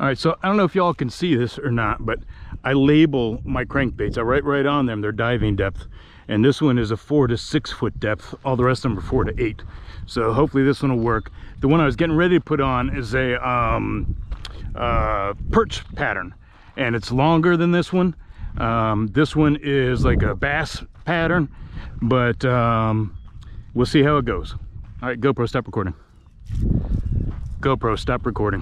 All right, so I don't know if y'all can see this or not, but I label my crankbaits. I write right on them their diving depth. And this one is a four to six foot depth. All the rest of them are four to eight. So hopefully this one will work. The one I was getting ready to put on is a um, uh, perch pattern. And it's longer than this one. Um, this one is like a bass pattern, but um, we'll see how it goes. All right, GoPro, stop recording. GoPro, stop recording.